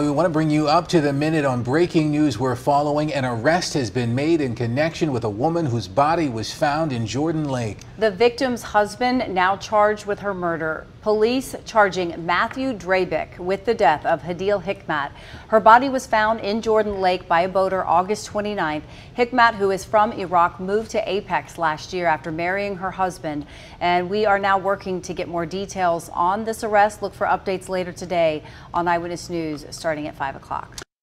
We want to bring you up to the minute on breaking news we're following. An arrest has been made in connection with a woman whose body was found in Jordan Lake. The victim's husband now charged with her murder. Police charging Matthew Drabick with the death of Hadeel Hikmat. Her body was found in Jordan Lake by a boater August 29th. Hikmat, who is from Iraq, moved to Apex last year after marrying her husband. And we are now working to get more details on this arrest. Look for updates later today on Eyewitness News starting at 5 o'clock.